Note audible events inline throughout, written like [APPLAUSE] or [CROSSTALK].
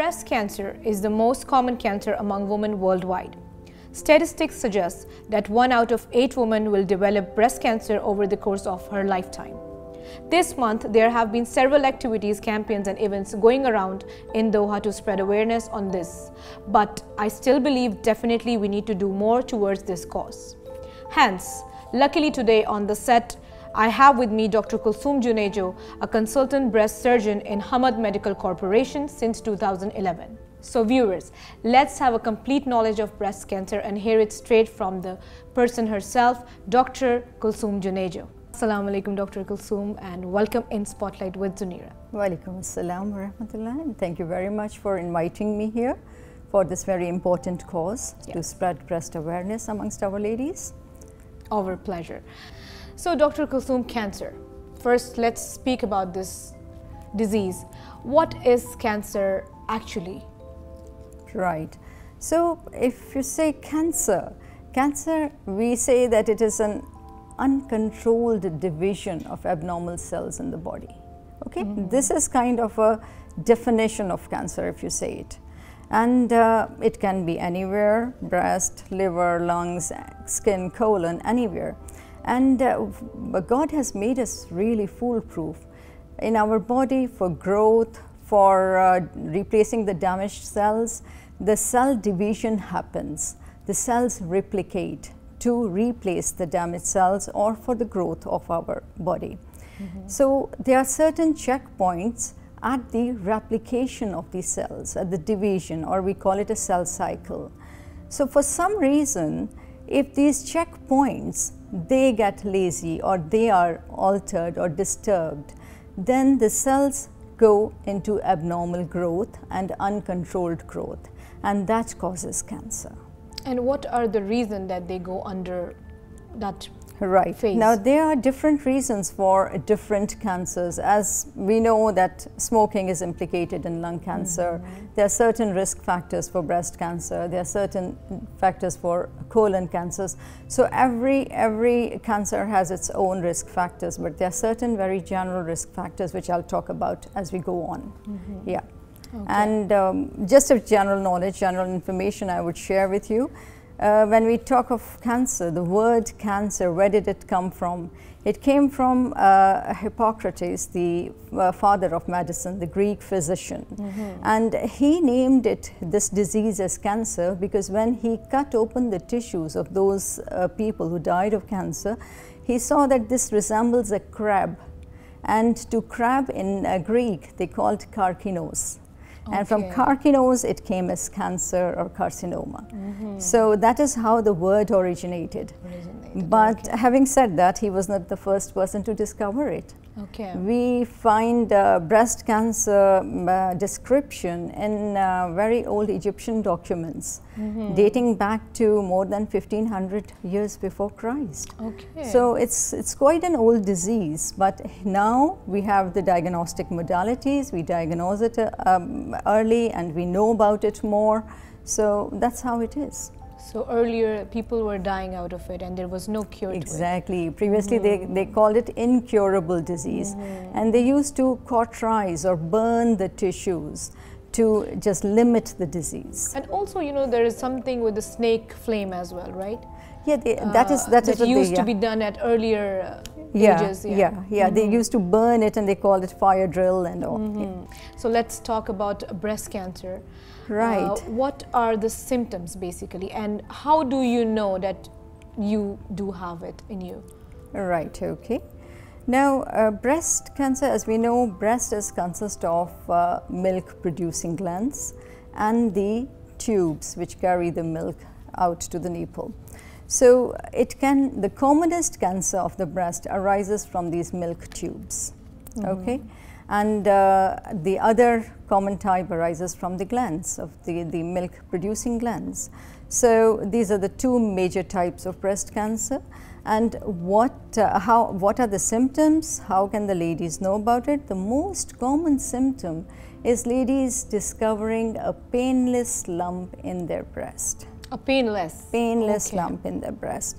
Breast cancer is the most common cancer among women worldwide. Statistics suggest that one out of eight women will develop breast cancer over the course of her lifetime. This month, there have been several activities, campaigns, and events going around in Doha to spread awareness on this. But I still believe definitely we need to do more towards this cause. Hence, luckily today on the set, I have with me Dr. Kulsoom Junejo, a consultant breast surgeon in Hamad Medical Corporation since 2011. So viewers, let's have a complete knowledge of breast cancer and hear it straight from the person herself, Dr. Kulsoom Junejo. Assalamu alaikum Dr. Kulsoom and welcome in Spotlight with Zunira. Walaikum assalam wa rahmatullah and thank you very much for inviting me here for this very important cause yes. to spread breast awareness amongst our ladies. Our pleasure. So, Dr. Kulsoom, cancer. First, let's speak about this disease. What is cancer actually? Right. So, if you say cancer, cancer, we say that it is an uncontrolled division of abnormal cells in the body. Okay, mm -hmm. this is kind of a definition of cancer if you say it. And uh, it can be anywhere breast, liver, lungs, skin, colon, anywhere. And uh, God has made us really foolproof in our body for growth, for uh, replacing the damaged cells. The cell division happens, the cells replicate to replace the damaged cells or for the growth of our body. Mm -hmm. So, there are certain checkpoints at the replication of these cells, at the division, or we call it a cell cycle. So, for some reason, if these checkpoints they get lazy or they are altered or disturbed, then the cells go into abnormal growth and uncontrolled growth and that causes cancer. And what are the reasons that they go under that Right. Phase. Now, there are different reasons for different cancers. As we know that smoking is implicated in lung cancer, mm -hmm. there are certain risk factors for breast cancer, there are certain factors for colon cancers. So every, every cancer has its own risk factors, but there are certain very general risk factors which I'll talk about as we go on. Mm -hmm. Yeah. Okay. And um, just a general knowledge, general information I would share with you. Uh, when we talk of cancer, the word cancer, where did it come from? It came from uh, Hippocrates, the uh, father of medicine, the Greek physician. Mm -hmm. And he named it this disease as cancer because when he cut open the tissues of those uh, people who died of cancer, he saw that this resembles a crab. And to crab in uh, Greek, they called karkinos. Okay. And from karkinos, it came as cancer or carcinoma. Mm -hmm. So that is how the word originated. originated. But okay. having said that, he was not the first person to discover it. Okay. We find uh, breast cancer uh, description in uh, very old Egyptian documents mm -hmm. dating back to more than 1500 years before Christ. Okay. So it's, it's quite an old disease, but now we have the diagnostic modalities, we diagnose it uh, um, early and we know about it more. So that's how it is. So earlier people were dying out of it and there was no cure Exactly. Previously mm -hmm. they, mm-hmm. they called it incurable disease mm -hmm. and they used to cauterize or burn the tissues to just limit the disease. And also, you know, there is something with the snake flame as well, right? Yeah, they, that is that, uh, that is used they, yeah. to be done at earlier uh, yeah, ages. Yeah, yeah, yeah. Mm -hmm. they used to burn it and they called it fire drill and all. Mm -hmm. So let's talk about breast cancer. Right. Uh, what are the symptoms basically, and how do you know that you do have it in you? Right. Okay. Now, uh, breast cancer, as we know, breast is consist of uh, milk producing glands and the tubes which carry the milk out to the nipple. So, it can, the commonest cancer of the breast arises from these milk tubes. Mm -hmm. Okay and uh, the other common type arises from the glands of the, the milk producing glands. So these are the two major types of breast cancer and what, uh, how, what are the symptoms, how can the ladies know about it? The most common symptom is ladies discovering a painless lump in their breast. A painless? Painless okay. lump in their breast.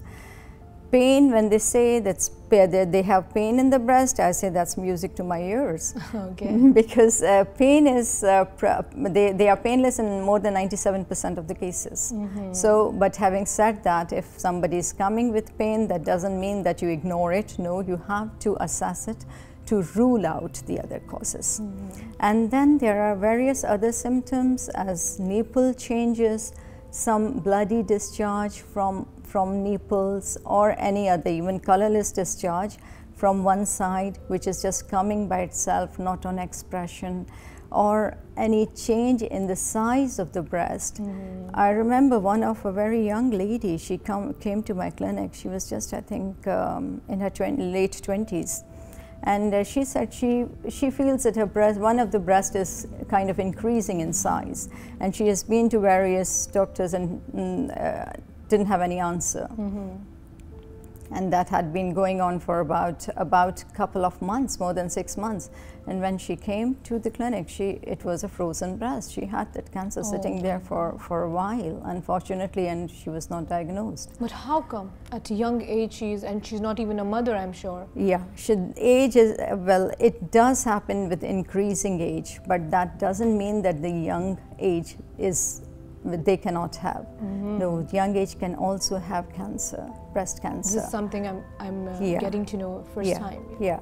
Pain, when they say that they have pain in the breast, I say that's music to my ears. [LAUGHS] okay. because uh, pain is, uh, they, they are painless in more than 97% of the cases. Mm -hmm. So, but having said that, if somebody is coming with pain, that doesn't mean that you ignore it. No, you have to assess it to rule out the other causes. Mm -hmm. And then there are various other symptoms as nipple changes, some bloody discharge from, from nipples or any other, even colorless discharge from one side, which is just coming by itself, not on expression, or any change in the size of the breast. Mm -hmm. I remember one of a very young lady, she come, came to my clinic. She was just, I think, um, in her late 20s and uh, she said she she feels that her breast one of the breast is kind of increasing in size and she has been to various doctors and mm, uh, didn't have any answer mm -hmm and that had been going on for about about a couple of months, more than six months. And when she came to the clinic, she it was a frozen breast. She had that cancer oh. sitting there for, for a while, unfortunately, and she was not diagnosed. But how come at a young age she's and she's not even a mother, I'm sure. Yeah, she, age is well, it does happen with increasing age, but that doesn't mean that the young age is they cannot have. Mm -hmm. No, young age can also have cancer, breast cancer. This is something I'm, I'm uh, yeah. getting to know first yeah. time. Yeah,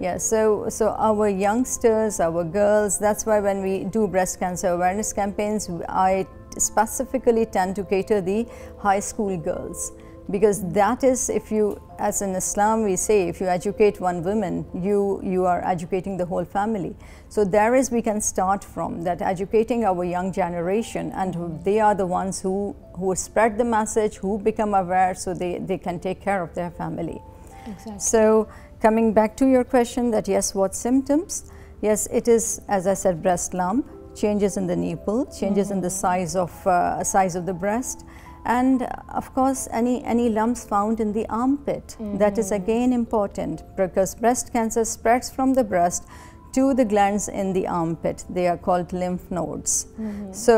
yeah. So, so our youngsters, our girls. That's why when we do breast cancer awareness campaigns, I specifically tend to cater the high school girls because that is if you as in islam we say if you educate one woman you you are educating the whole family so there is we can start from that educating our young generation and they are the ones who who spread the message who become aware so they they can take care of their family exactly. so coming back to your question that yes what symptoms yes it is as i said breast lump changes in the nipple changes mm -hmm. in the size of uh, size of the breast and of course any any lumps found in the armpit mm that is mm-hmm. again important because breast cancer spreads from the breast to the glands in the armpit they are called lymph nodes mm -hmm. so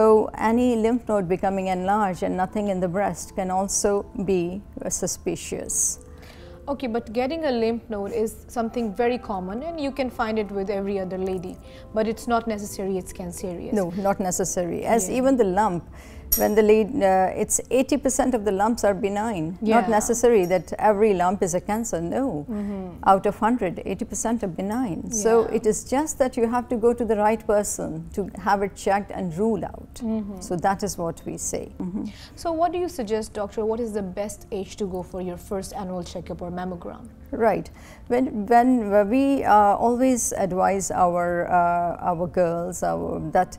any lymph node becoming enlarged and nothing in the breast can also be suspicious Okay, but getting a lymph node is something very common and you can find it with every other lady, but it's not necessary it's cancerous. No, not necessary. As yeah. even the lump, when the lead, uh, it's 80% of the lumps are benign. Yeah. Not necessary that every lump is a cancer. No, mm -hmm. out of 100, 80% are benign. Yeah. So it is just that you have to go to the right person to have it checked and ruled out. Mm -hmm. So that is what we say. Mm -hmm. So what do you suggest, doctor? What is the best age to go for your first annual checkup or mammogram? Right. When when we uh, always advise our uh, our girls our, that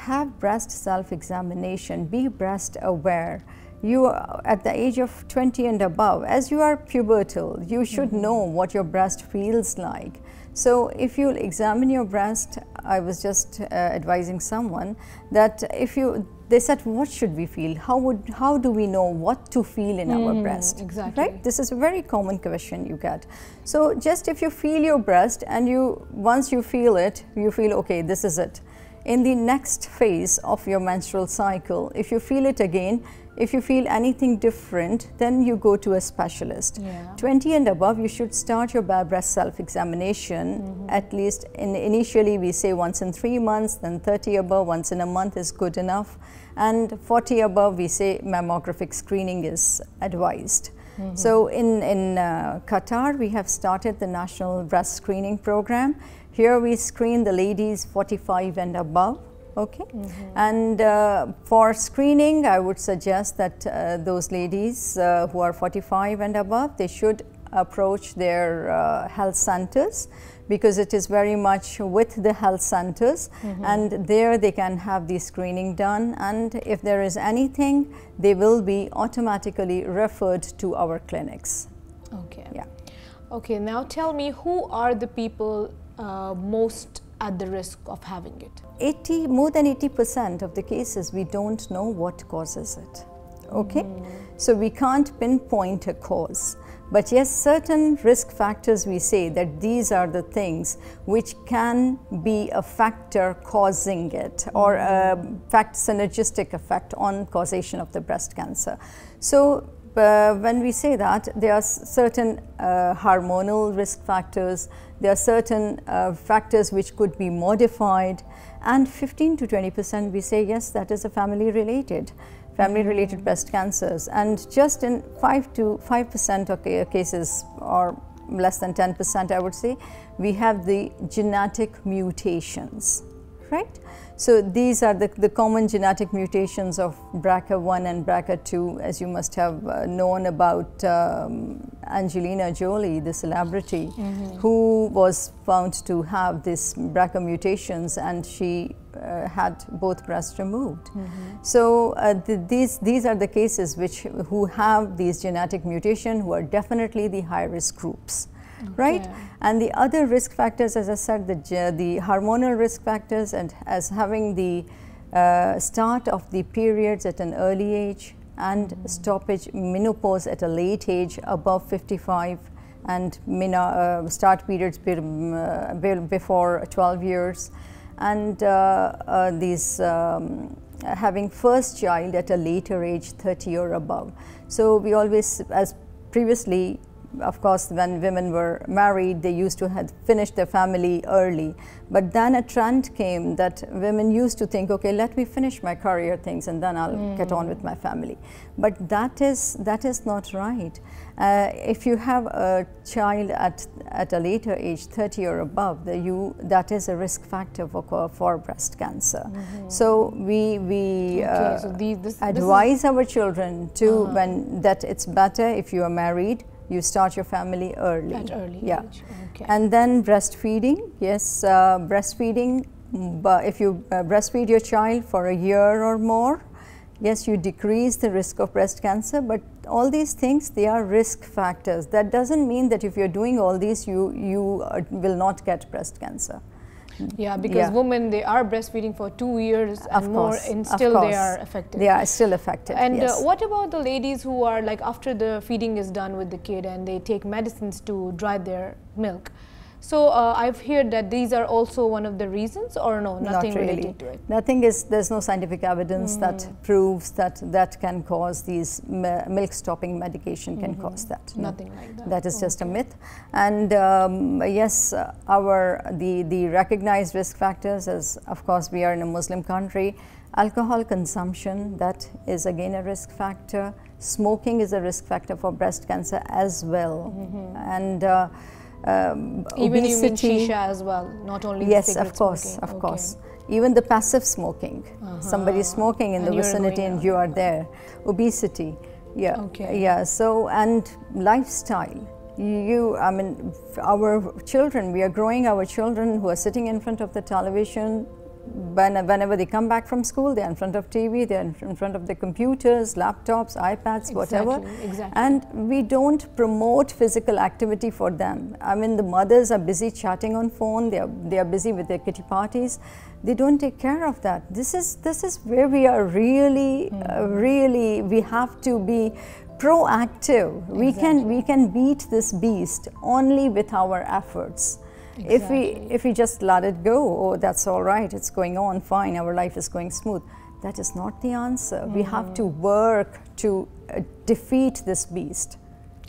have breast self-examination, be breast aware. You are at the age of 20 and above, as you are pubertal, you should mm -hmm. know what your breast feels like. So if you examine your breast, I was just uh, advising someone that if you, they said, what should we feel? How would, how do we know what to feel in mm, our breast? Exactly. Right? This is a very common question you get. So just if you feel your breast and you, once you feel it, you feel, okay, this is it in the next phase of your menstrual cycle. If you feel it again, if you feel anything different, then you go to a specialist. Yeah. 20 and above, you should start your breast self-examination. Mm -hmm. At least in, initially we say once in three months, then 30 above, once in a month is good enough. And 40 above, we say mammographic screening is advised. Mm -hmm. So in, in uh, Qatar, we have started the National Breast Screening Program here we screen the ladies 45 and above. Okay, mm -hmm. and uh, for screening, I would suggest that uh, those ladies uh, who are 45 and above, they should approach their uh, health centers because it is very much with the health centers mm -hmm. and there they can have the screening done and if there is anything they will be automatically referred to our clinics. Okay. Yeah. Okay, now tell me who are the people uh, most at the risk of having it? 80, more than 80% of the cases we don't know what causes it. Okay? Mm. So we can't pinpoint a cause. But yes, certain risk factors we say that these are the things which can be a factor causing it or a fact synergistic effect on causation of the breast cancer. So uh, when we say that, there are certain uh, hormonal risk factors, there are certain uh, factors which could be modified, and 15 to 20 percent we say yes, that is a family related, family related breast cancers, and just in 5 to 5 percent of cases, or less than 10 percent, I would say, we have the genetic mutations, right? So these are the, the common genetic mutations of BRCA1 and BRCA2 as you must have uh, known about um, Angelina Jolie, the celebrity, mm -hmm. who was found to have this BRCA mutations and she uh, had both breasts removed. Mm -hmm. So uh, the, these, these are the cases which who have these genetic mutation who are definitely the high risk groups right? And the other risk factors, as I said, the, the hormonal risk factors and as having the uh, start of the periods at an early age and mm -hmm. stoppage menopause at a late age above 55 and uh, start periods be, uh, before 12 years and uh, uh, these um, having first child at a later age 30 or above. So we always, as previously of course, when women were married, they used to have finished their family early. But then a trend came that women used to think, okay, let me finish my career things and then I'll mm. get on with my family. But that is that is not right. Uh, if you have a child at at a later age, 30 or above, the you that is a risk factor for for breast cancer. Mm -hmm. So we we okay, uh, so this, advise this our children to uh -huh. when that it's better if you are married you start your family early. At early yeah. age. Okay. And then breastfeeding, yes, uh, breastfeeding, but if you uh, breastfeed your child for a year or more, yes, you decrease the risk of breast cancer, but all these things, they are risk factors. That doesn't mean that if you're doing all these, you, you uh, will not get breast cancer. Yeah, because yeah. women they are breastfeeding for two years and of more, and still they are affected. They are still affected. And uh, yes. uh, what about the ladies who are like after the feeding is done with the kid and they take medicines to dry their milk? So uh, I've heard that these are also one of the reasons, or no, nothing Not really. related to it. Nothing is. There's no scientific evidence mm. that proves that that can cause these milk stopping medication can mm -hmm. cause that. No. Nothing like that. That is okay. just a myth. And um, yes, uh, our the the recognized risk factors, as of course we are in a Muslim country, alcohol consumption that is again a risk factor. Smoking is a risk factor for breast cancer as well, mm -hmm. and. Uh, um, Even obesity. mean shisha as well, not only yes, of course, smoking. of okay. course. Even the passive smoking, uh -huh. somebody smoking in and the vicinity and you are there. Obesity, yeah, okay. yeah. So and lifestyle. You, I mean, our children. We are growing our children who are sitting in front of the television when, whenever they come back from school, they're in front of TV, they're in front of the computers, laptops, iPads, whatever. Exactly, exactly. And we don't promote physical activity for them. I mean, the mothers are busy chatting on phone, they are, they are busy with their kitty parties. They don't take care of that. This is, this is where we are really, mm. uh, really, we have to be proactive. Exactly. We, can, we can beat this beast only with our efforts. Exactly. If we if we just let it go, oh, that's all right, it's going on fine, our life is going smooth. That is not the answer. Mm. We have to work to uh, defeat this beast.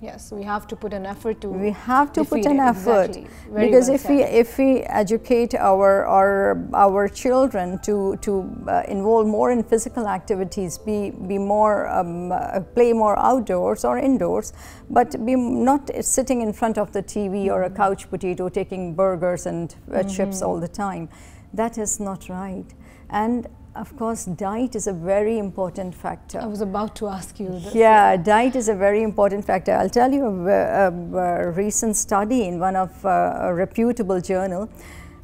Yes, we have to put an effort to. We have to put an it. effort exactly. because well if said. we if we educate our our our children to to uh, involve more in physical activities, be be more um, uh, play more outdoors or indoors, but be not sitting in front of the TV mm -hmm. or a mm-hmm. couch potato taking burgers and uh, mm -hmm. chips all the time. That is not right. And of course, diet is a very important factor. I was about to ask you this. Yeah, diet is a very important factor. I'll tell you a, a, a recent study in one of uh, a reputable journal.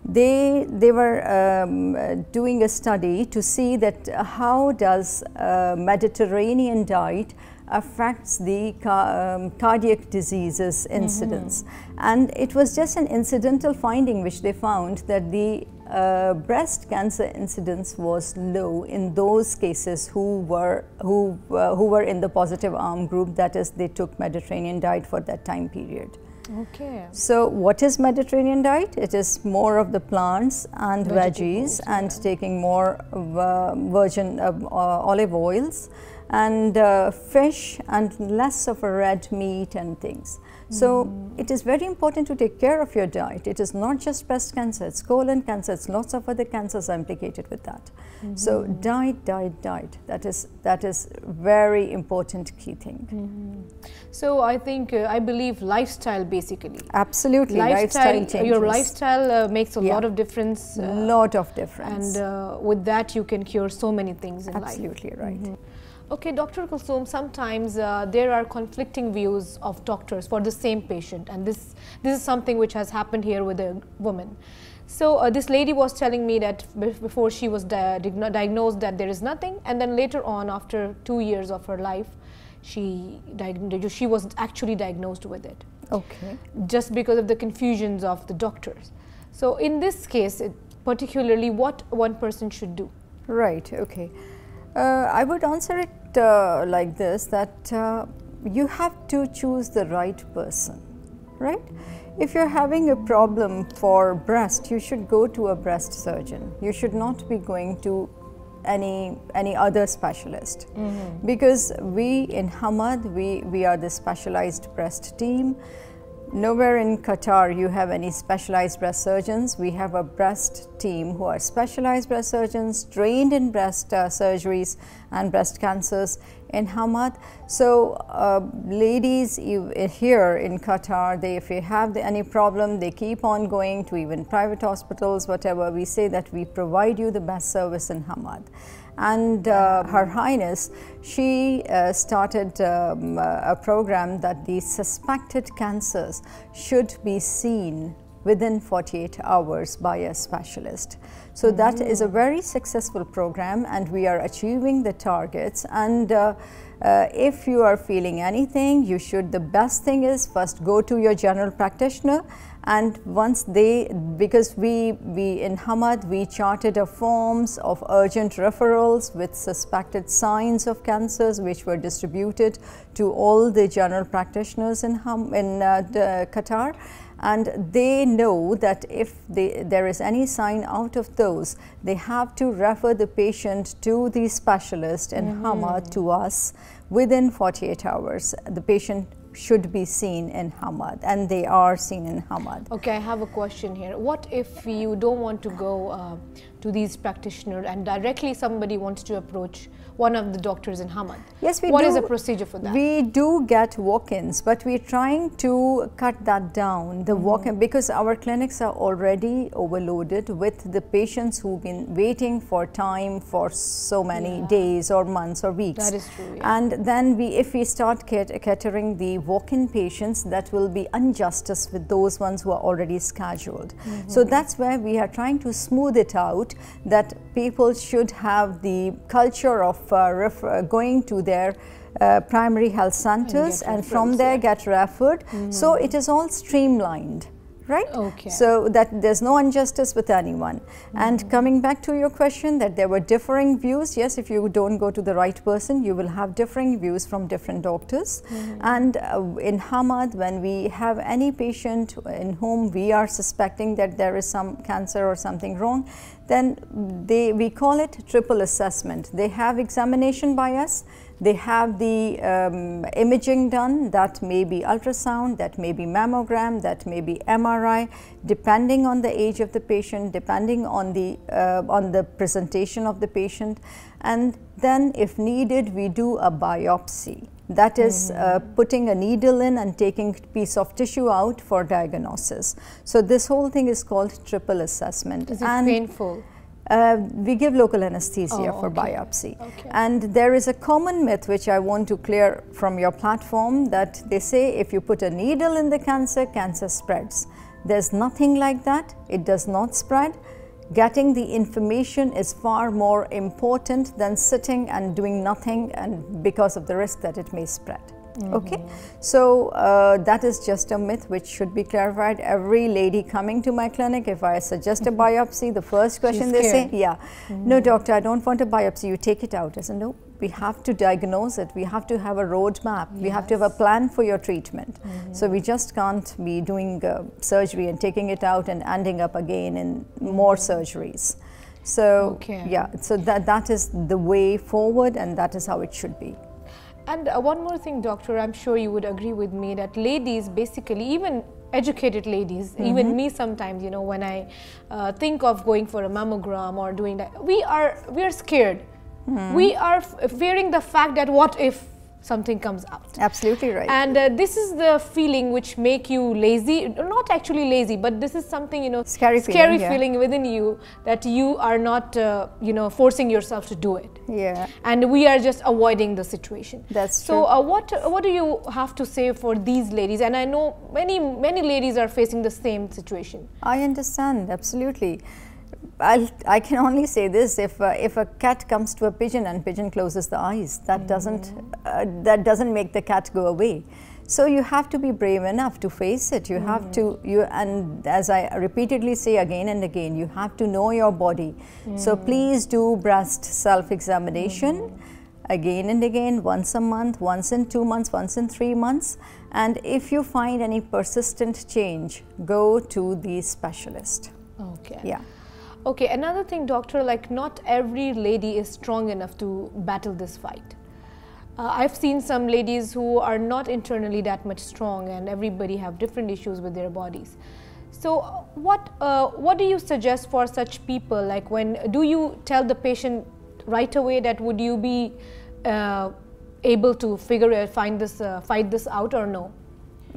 They, they were um, doing a study to see that how does Mediterranean diet affects the ca um, cardiac diseases incidence. Mm -hmm. And it was just an incidental finding which they found that the uh, breast cancer incidence was low in those cases who were who uh, who were in the positive arm group that is they took mediterranean diet for that time period okay so what is mediterranean diet it is more of the plants and veggies and yeah. taking more uh, virgin uh, uh, olive oils and uh, fish and less of a red meat and things. So mm. it is very important to take care of your diet. It is not just breast cancer, it's colon cancer, it's lots of other cancers are implicated with that. Mm -hmm. So diet, diet, diet. That is that is very important key thing. Mm -hmm. So I think uh, I believe lifestyle basically. Absolutely, lifestyle, lifestyle Your lifestyle uh, makes a yeah. lot of difference. A uh, lot of difference. And uh, with that you can cure so many things in Absolutely life. Absolutely right. -hmm. Okay, Dr. Kulsoom, sometimes uh, there are conflicting views of doctors for the same patient and this, this is something which has happened here with a woman. So uh, this lady was telling me that before she was di diagnosed that there is nothing and then later on after two years of her life, she, she was actually diagnosed with it. Okay. Just because of the confusions of the doctors. So in this case, it, particularly what one person should do? Right, okay. Uh, I would answer it uh, like this that uh, you have to choose the right person, right? If you're having a problem for breast, you should go to a breast surgeon. You should not be going to any any other specialist mm -hmm. because we in Hamad we we are the specialized breast team Nowhere in Qatar you have any specialized breast surgeons. We have a breast team who are specialized breast surgeons, trained in breast uh, surgeries and breast cancers in Hamad. So uh, ladies you, here in Qatar, they, if you have the, any problem, they keep on going to even private hospitals, whatever. We say that we provide you the best service in Hamad and uh, Her Highness, she uh, started um, a program that the suspected cancers should be seen within 48 hours by a specialist. So mm. that is a very successful program and we are achieving the targets and uh, uh, if you are feeling anything, you should, the best thing is first go to your general practitioner and once they because we we in Hamad we charted a forms of urgent referrals with suspected signs of cancers which were distributed to all the general practitioners in in uh, Qatar and they know that if they, there is any sign out of those, they have to refer the patient to the specialist in mm -hmm. Hamad to us within 48 hours. The patient should be seen in Hamad and they are seen in Hamad. Okay, I have a question here. What if you don't want to go uh, to these practitioners and directly somebody wants to approach one of the doctors in Hamad. Yes, we What do, is the procedure for that? We do get walk-ins, but we're trying to cut that down, the mm -hmm. walk-in, because our clinics are already overloaded with the patients who've been waiting for time for so many yeah. days or months or weeks. That is true. Yeah. And then we, if we start catering the walk-in patients, that will be injustice with those ones who are already scheduled. Mm -hmm. So that's where we are trying to smooth it out that people should have the culture of going to their uh, primary health centers and, and from there get referred. Mm -hmm. So it is all streamlined right? Okay. So that there's no injustice with anyone. Mm -hmm. And coming back to your question that there were differing views, yes, if you don't go to the right person, you will have differing views from different doctors. Mm -hmm. And uh, in Hamad, when we have any patient in whom we are suspecting that there is some cancer or something wrong, then they, we call it triple assessment. They have examination by us, they have the um, imaging done that may be ultrasound, that may be mammogram, that may be MRI, depending on the age of the patient, depending on the, uh, on the presentation of the patient. And then if needed, we do a biopsy. That is, mm uh, putting a needle in and taking piece of tissue out for diagnosis. So this whole thing is called triple assessment. Is it and painful? Uh, we give local anesthesia oh, for biopsy. Okay. And there is a common myth which I want to clear from your platform that they say if you put a needle in the cancer, cancer spreads. There's nothing like that. It does not spread. Getting the information is far more important than sitting and doing nothing and because of the risk that it may spread. Mm -hmm. Okay, so uh, that is just a myth which should be clarified. Every lady coming to my clinic, if I suggest a mm-hmm. biopsy, the first question they say, yeah, mm -hmm. no doctor, I don't want a biopsy, you take it out. I said, no, we have to diagnose it. We have to have a roadmap. Yes. We have to have a plan for your treatment. Mm -hmm. So we just can't be doing uh, surgery and taking it out and ending up again in more surgeries. So Okay. yeah, so that that is the way forward, and that is how it should be. And uh, one more thing, doctor, I'm sure you would agree with me that ladies, basically, even educated ladies, even me sometimes, you know, when I uh, think of going for a mammogram or doing that, we are we are scared. We are f- fearing the fact that what if something comes out. Absolutely right. And uh, this is the feeling which make you lazy, not actually lazy, but this is something you know Scary scary feeling, yeah. feeling within you that you are not uh, you know forcing yourself to do it yeah. and we are just avoiding the situation. That's so. true. Uh, what what do you have to say for these ladies? And I know many many ladies are facing the same situation. I understand absolutely. I'll, I can only say this: if uh, if a cat comes to a pigeon and pigeon closes the eyes, that doesn't uh, that doesn't make the cat go away. So you have to be brave enough to face it. You have to you and as I repeatedly say again and again, you have to know your body. So please do breast self-examination again and again, once a month, once in two months, once in three months. And if you find any persistent change, go to the specialist. Okay. Yeah. Okay. Another thing, doctor, like not every lady is strong enough to battle this fight. Uh, I've seen some ladies who are not internally that much strong, and everybody have different issues with their bodies. So, uh, what uh, what do you suggest for such people? Like, when do you tell the patient right away that would you be uh, able to figure it, find this, uh, fight this out, or no?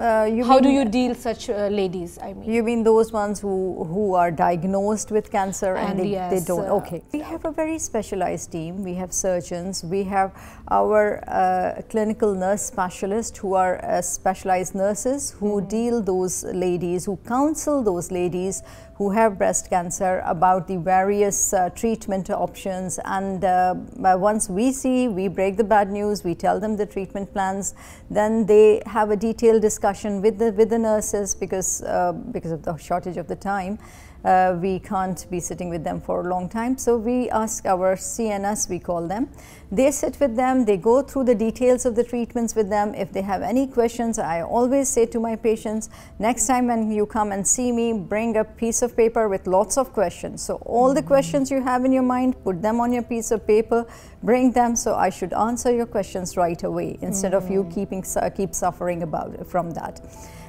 Uh, you How do you deal such uh, ladies? I mean, You mean those ones who, who are diagnosed with cancer and, And they, they don't? uh, okay. We have a very specialized team. We have surgeons. We have our uh, clinical nurse specialists who are uh, specialized nurses who deal those ladies, who counsel those ladies who have breast cancer about the various uh, treatment options. And uh, uh, once we see, we break the bad news, we tell them the treatment plans, then they have a detailed discussion with the, with the nurses because, uh, because of the shortage of the time. Uh, we can't be sitting with them for a long time. So we ask our CNS, we call them. They sit with them, they go through the details of the treatments with them. If they have any questions, I always say to my patients, next time when you come and see me, bring a piece of paper with lots of questions. So all the questions you have in your mind, put them on your piece of paper, bring them so I should answer your questions right away instead of you keeping su- keep suffering about from that.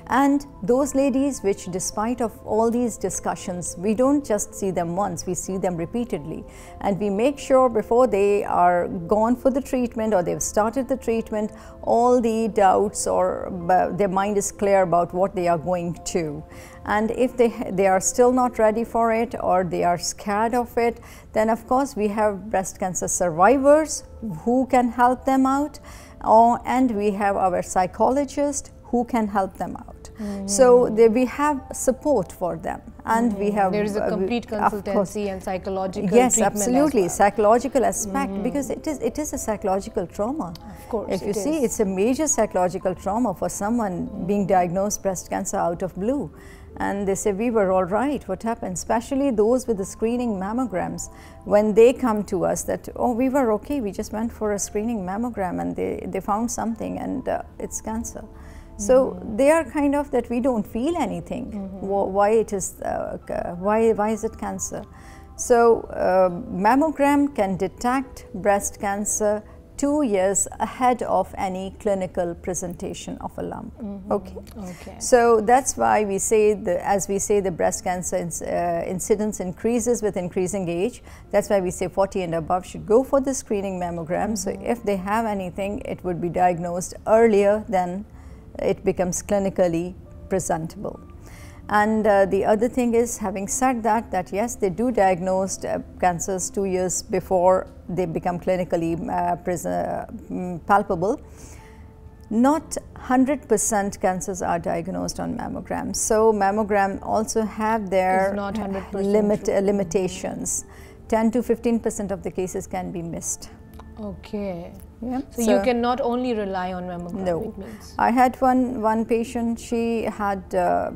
And those ladies, which despite of all these discussions, we don't just see them once, we see them repeatedly. And we make sure before they are gone for the treatment or they've started the treatment, all the doubts or uh, their mind is clear about what they are going to. And if they, they are still not ready for it or they are scared of it, then of course we have breast cancer survivors who can help them out. Or, and we have our psychologist who can help them out. So they, we have support for them, and we have there is a uh, complete course. consultancy and psychological Yes, absolutely, well. psychological aspect because it is it is a psychological trauma. Of course, if you see, is. it's a major psychological trauma for someone being diagnosed breast cancer out of blue. And they say, We were all right, what happened? Especially those with the screening mammograms, when they come to us that, Oh, we were okay, we just went for a screening mammogram and they, they found something and uh, it's cancer. So they are kind of that we don't feel anything. Wh- Why it is? Uh, why why is it cancer? So uh, mammogram can detect breast cancer two years ahead of any clinical presentation of a lump. Okay. Okay. So that's why we say, the, as we say, the breast cancer ins- uh, incidence increases with increasing age. That's why we say 40 and above should go for the screening mammogram. So if they have anything, it would be diagnosed earlier than it becomes clinically presentable. And uh, the other thing is, having said that, that yes, they do diagnose uh, cancers two years before they become clinically uh, pres- uh, mm, palpable. Not 100% cancers are diagnosed on mammograms. So mammogram also have their not 100% limit, limitations. 10 to 15% of the cases can be missed. Okay. Yeah. So, you can not only rely on mammogram. No. I had one one patient. She had uh,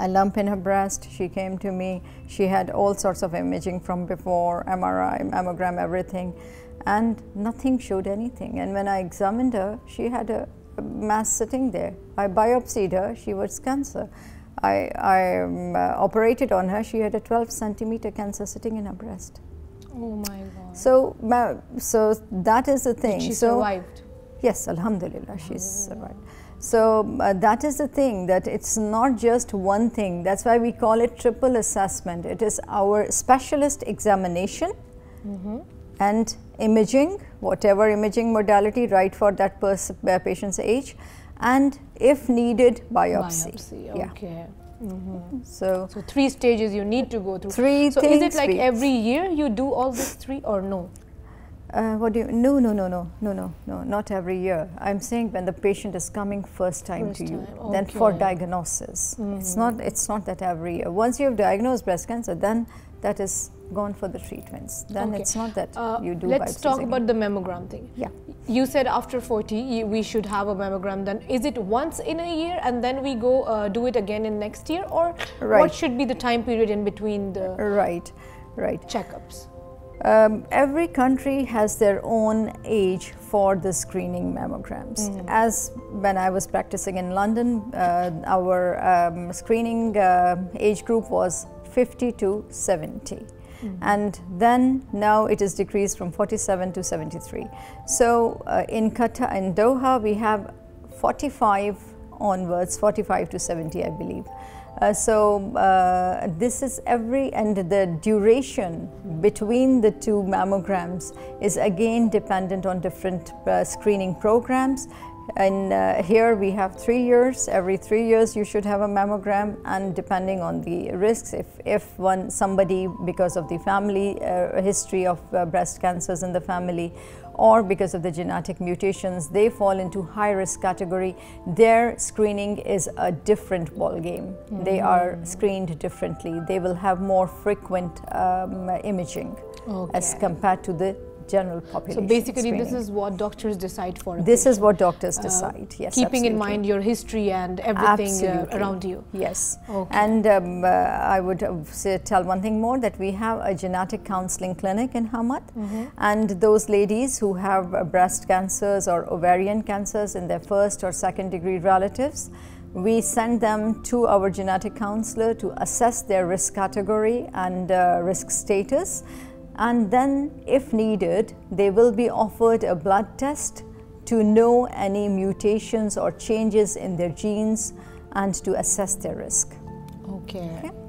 a lump in her breast. She came to me. She had all sorts of imaging from before, MRI, mammogram, everything, and nothing showed anything. And when I examined her, she had a, a mass sitting there. I biopsied her. She was cancer. I, I um, uh, operated on her. She had a 12 centimeter cancer sitting in her breast. Oh my God. So, so that is the thing. She so, survived. Yes, Alhamdulillah, she's survived. So uh, that is the thing that it's not just one thing. That's why we call it triple assessment. It is our specialist examination mm -hmm. and imaging, whatever imaging modality right for that uh, patient's age, and if needed, biopsy. Biopsy, okay. Yeah. Mm -hmm. So, so three stages you need to go through. Three so is it like every year you do all these three or no? Uh, what do you? No, no, no, no, no, no, no. Not every year. I'm saying when the patient is coming first time first to you, time. Okay. then for diagnosis. Mm -hmm. It's not. It's not that every year. Once you have diagnosed breast cancer, then that is gone for the treatments. Then okay. it's not that uh, you do. Let's talk about the mammogram thing. Yeah. You said after 40 we should have a mammogram. Then is it once in a year and then we go uh, do it again in next year, or right. what should be the time period in between the right, right checkups? Um, every country has their own age for the screening mammograms. Mm. As when I was practicing in London, uh, our um, screening uh, age group was 50 to 70. Mm. And then now it is decreased from 47 to 73. So uh, in Qatar, in Doha, we have 45 onwards, 45 to 70, I believe. Uh, so uh, this is every and the duration between the two mammograms is again dependent on different uh, screening programs and uh, here we have three years every three years you should have a mammogram and depending on the risks if if one somebody because of the family uh, history of uh, breast cancers in the family or because of the genetic mutations, they fall into high risk category. Their screening is a different ball game. Mm -hmm. They are screened differently. They will have more frequent um, imaging okay. as compared to the general population. So basically, screening. this is what doctors decide for. This is what doctors uh, decide. Uh, yes, keeping absolutely. in mind your history and everything uh, around you. Yes, okay. and um, uh, I would say, tell one thing more that we have a genetic counseling clinic in Hamad, mm -hmm. and those ladies who have breast cancers or ovarian cancers in their first or second degree relatives we send them to our genetic counselor to assess their risk category and uh, risk status and then if needed they will be offered a blood test to know any mutations or changes in their genes and to assess their risk. Okay. okay.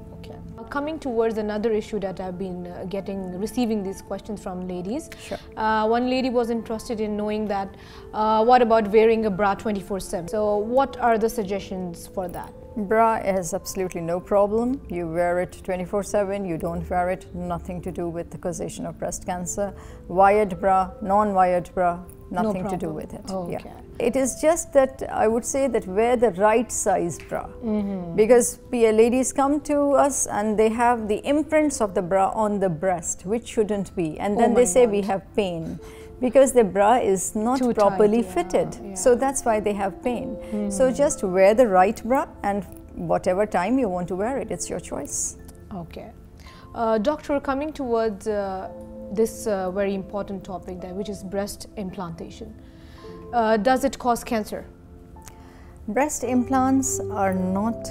Coming towards another issue that I've been uh, getting, receiving these questions from ladies. Sure. Uh, one lady was interested in knowing that, uh, what about wearing a bra 24-7? So what are the suggestions for that? Bra has absolutely no problem. You wear it 24 7, you don't wear it, nothing to do with the causation of breast cancer. Wired bra, non wired bra, nothing no to do with it. Oh, yeah. It is just that I would say that wear the right size bra mm -hmm. because PL ladies come to us and they have the imprints of the bra on the breast, which shouldn't be, and then oh they say God. we have pain because the bra is not Too properly tight, yeah, fitted. yeah. So that's why they have pain. Mm. So just wear the right bra and whatever time you want to wear it, it's your choice. Okay. Uh, doctor, coming towards uh, this uh, very important topic there, which is breast implantation. Uh, does it cause cancer? Breast implants are not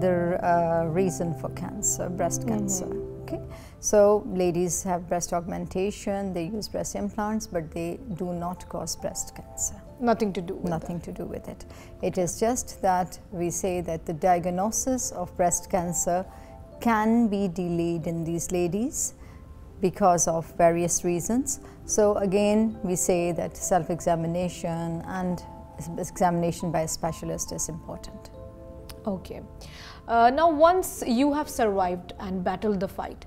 the uh, reason for cancer, breast cancer. Mm -hmm. Okay. So ladies have breast augmentation, they use breast implants, but they do not cause breast cancer. Nothing to do with Nothing that. to do with it. It is just that we say that the diagnosis of breast cancer can be delayed in these ladies because of various reasons. So again, we say that self-examination and examination by a specialist is important. Okay. Uh, now, once you have survived and battled the fight,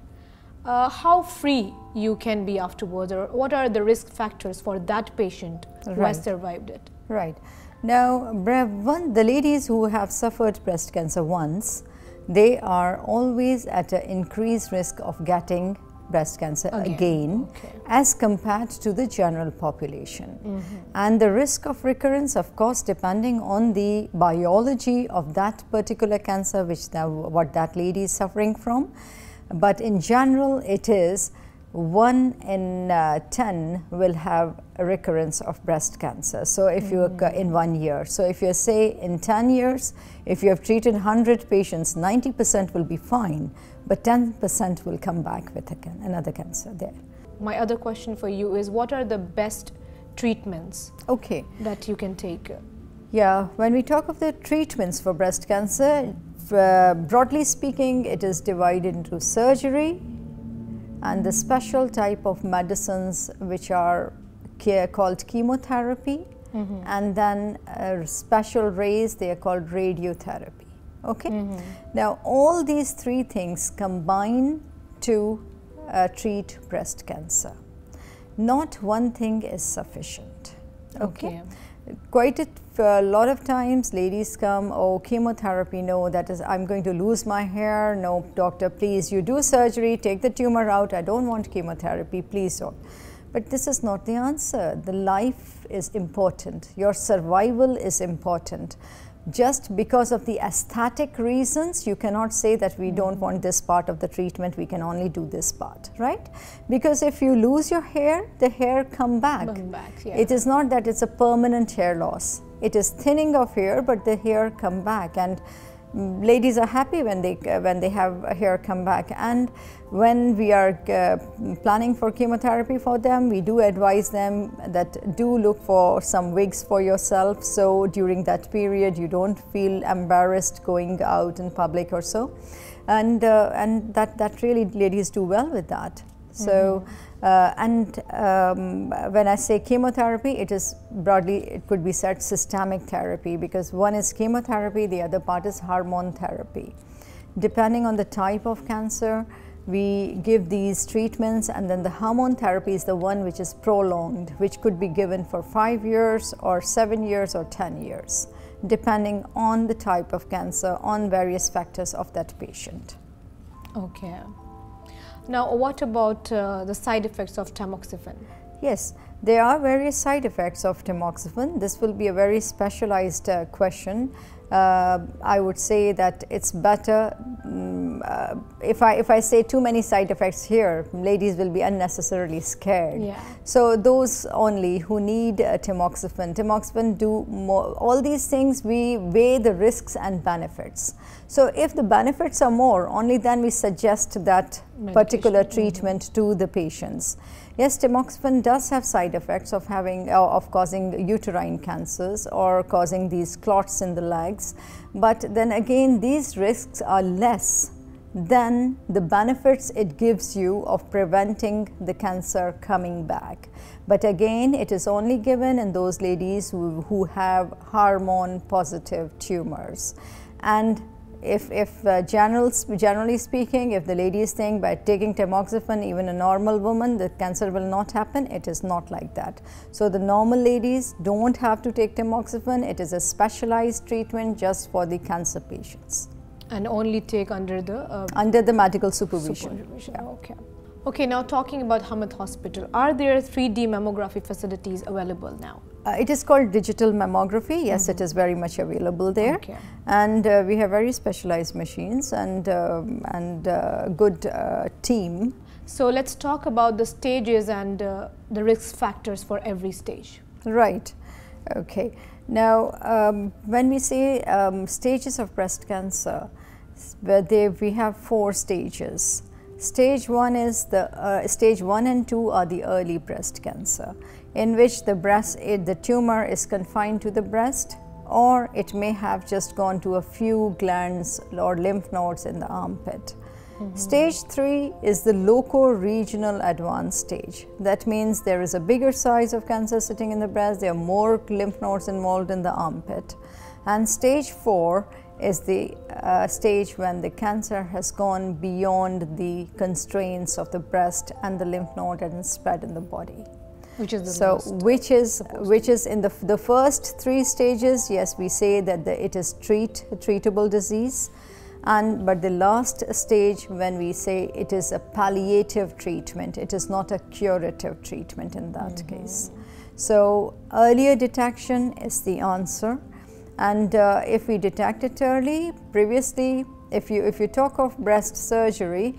uh, how free you can be afterwards or what are the risk factors for that patient who has survived it? Right. Now, one, the ladies who have suffered breast cancer once, they are always at an increased risk of getting breast cancer again, again okay. as compared to the general population. Mm -hmm. And the risk of recurrence, of course, depending on the biology of that particular cancer, which that, what that lady is suffering from, but in general, it is one in uh, 10 will have a recurrence of breast cancer. So, if you occur in one year, so if you say in 10 years, if you have treated 100 patients, 90% will be fine, but 10% will come back with again another cancer there. My other question for you is what are the best treatments Okay. that you can take? Yeah, when we talk of the treatments for breast cancer, uh, broadly speaking, it is divided into surgery and the special type of medicines which are ca- called chemotherapy, and then uh, special rays, they are called radiotherapy. Okay? Now, all these three things combine to uh, treat breast cancer. Not one thing is sufficient. Okay. Quite a a lot of times ladies come, oh, chemotherapy, no, that is, I'm going to lose my hair. No, doctor, please, you do surgery, take the tumor out. I don't want chemotherapy, please don't. But this is not the answer. The life is important, your survival is important. Just because of the aesthetic reasons, you cannot say that we don't hmm. want this part of the treatment, we can only do this part, right? Because if you lose your hair, the hair come back. Come back, yeah. It is not that it's a permanent hair loss. It is thinning of hair, but the hair come back, and ladies are happy when they uh, when they have hair come back. And when we are uh, planning for chemotherapy for them, we do advise them that do look for some wigs for yourself. So during that period, you don't feel embarrassed going out in public or so, and uh, and that that really ladies do well with that. So, uh, and um, when I say chemotherapy, it is broadly, it could be said systemic therapy because one is chemotherapy, the other part is hormone therapy. Depending on the type of cancer, we give these treatments, and then the hormone therapy is the one which is prolonged, which could be given for five years, or seven years, or 10 years, depending on the type of cancer, on various factors of that patient. Okay. Now, what about uh, the side effects of tamoxifen? Yes, there are various side effects of tamoxifen. This will be a very specialized uh, question. Uh, I would say that it's better mm, uh, if I if I say too many side effects here, ladies will be unnecessarily scared. Yeah. So those only who need uh, tamoxifen, tamoxifen do more, all these things. We weigh the risks and benefits. So if the benefits are more, only then we suggest that particular treatment to the patients. Yes, tamoxifen does have side effects of having uh, of causing uterine cancers or causing these clots in the legs, but then again these risks are less than the benefits it gives you of preventing the cancer coming back. But again, it is only given in those ladies who, who have hormone positive tumors. And if, if uh, general, generally speaking, if the ladies think by taking tamoxifen, even a normal woman, the cancer will not happen, it is not like that. So the normal ladies don't have to take tamoxifen. It is a specialized treatment just for the cancer patients. And only take under the uh, Under the medical supervision. supervision. Okay. Okay, now talking about Hamad Hospital, are there 3D mammography facilities available now? Uh, it is called digital mammography. Yes, it is very much available there, Okay. and uh, we have very specialized machines and um, and uh, good uh, team. So let's talk about the stages and uh, the risk factors for every stage. Right. Okay. Now, um, when we say um, stages of breast cancer, where they, we have four stages. Stage one is the uh, stage one and two are the early breast cancer, in which the breast it, the tumor is confined to the breast, or it may have just gone to a few glands or lymph nodes in the armpit. Stage 3 is the loco-regional advanced stage. That means there is a bigger size of cancer sitting in the breast, there are more lymph nodes involved in the armpit. And stage 4 is the uh, stage when the cancer has gone beyond the constraints of the breast and the lymph node and spread in the body. Which is the So, which is which is in the the first three stages? Yes, we say that the, it is treat treatable disease, and but the last stage when we say it is a palliative treatment, it is not a curative treatment in that case. So earlier detection is the answer, and uh, if we detect it early, previously, if you if you talk of breast surgery,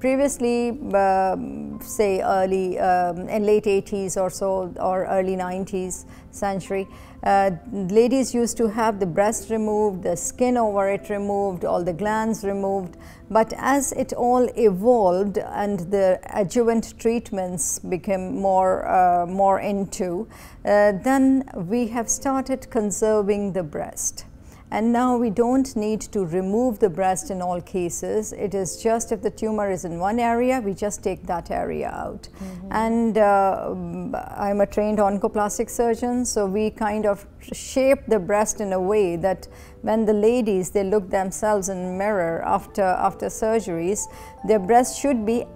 previously, um, say early um, in late 80s or so, or early 90s century, uh, ladies used to have the breast removed, the skin over it removed, all the glands removed. But as it all evolved and the adjuvant treatments became more, uh, more into, uh, then we have started conserving the breast. And now we don't need to remove the breast in all cases. It is just if the tumor is in one area, we just take that area out. Mm -hmm. And uh, I'm a trained oncoplastic surgeon, so we kind of shape the breast in a way that when the ladies they look themselves in the mirror after after surgeries their breast should be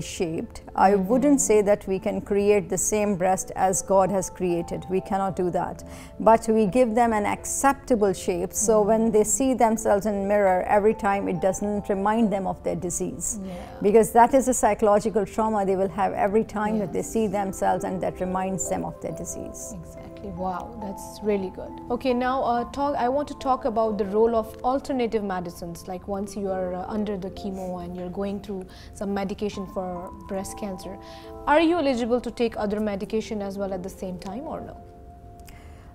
shaped i mm -hmm. wouldn't say that we can create the same breast as god has created we cannot do that but we give them an acceptable shape so mm -hmm. when they see themselves in mirror every time it doesn't remind them of their disease yeah. because that is a psychological trauma they will have every time yes. that they see themselves and that reminds them of their disease exactly. Wow, that's really good. Okay, now uh, talk. I want to talk about the role of alternative medicines. Like once you are uh, under the chemo and you're going through some medication for breast cancer, are you eligible to take other medication as well at the same time or no?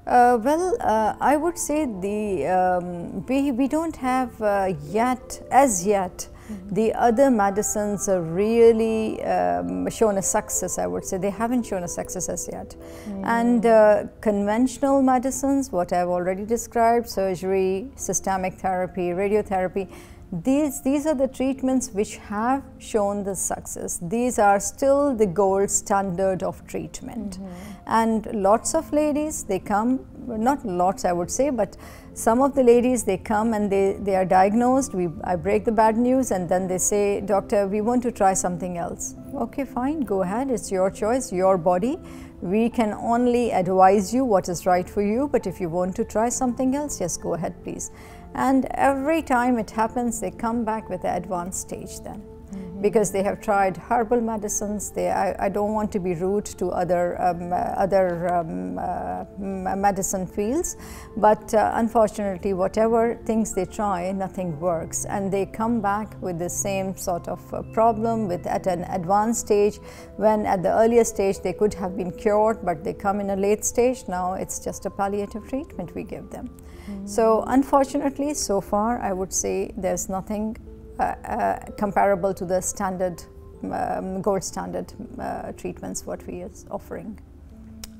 Uh, well, uh, I would say the um, we we don't have uh, yet as yet. The other medicines are really um, shown a success, I would say. They haven't shown a success as yet. Mm. And uh, conventional medicines, what I've already described, surgery, systemic therapy, radiotherapy, these, these are the treatments which have shown the success. These are still the gold standard of treatment. Mm -hmm. And lots of ladies, they come, not lots I would say, but some of the ladies, they come and they, they are diagnosed, we, I break the bad news and then they say, doctor, we want to try something else. Okay, fine, go ahead, it's your choice, your body. We can only advise you what is right for you, but if you want to try something else, yes, go ahead, please. And every time it happens, they come back with the advanced stage then because they have tried herbal medicines. They, I, I don't want to be rude to other, um, other um, uh, medicine fields, but uh, unfortunately, whatever things they try, nothing works. And they come back with the same sort of uh, problem with at an advanced stage, when at the earlier stage they could have been cured, but they come in a late stage. Now it's just a palliative treatment we give them. Mm -hmm. So unfortunately, so far, I would say there's nothing comparable to the standard um, gold standard uh, treatments what we are offering.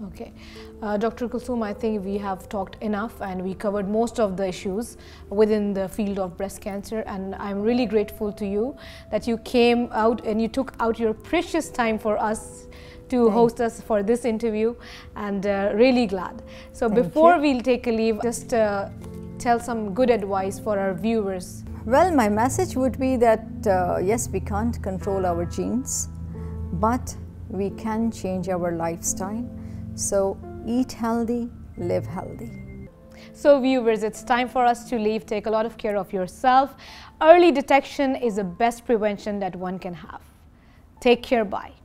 Okay. Uh, Dr. Kulsoom, I think we have talked enough and we covered most of the issues within the field of breast cancer and I'm really grateful to you that you came out and you took out your precious time for us to host us for this interview and uh, really glad. So Thank before you. we'll take a leave, just uh, tell some good advice for our viewers well, my message would be that uh, yes, we can't control our genes, but we can change our lifestyle. So, eat healthy, live healthy. So, viewers, it's time for us to leave. Take a lot of care of yourself. Early detection is the best prevention that one can have. Take care. Bye.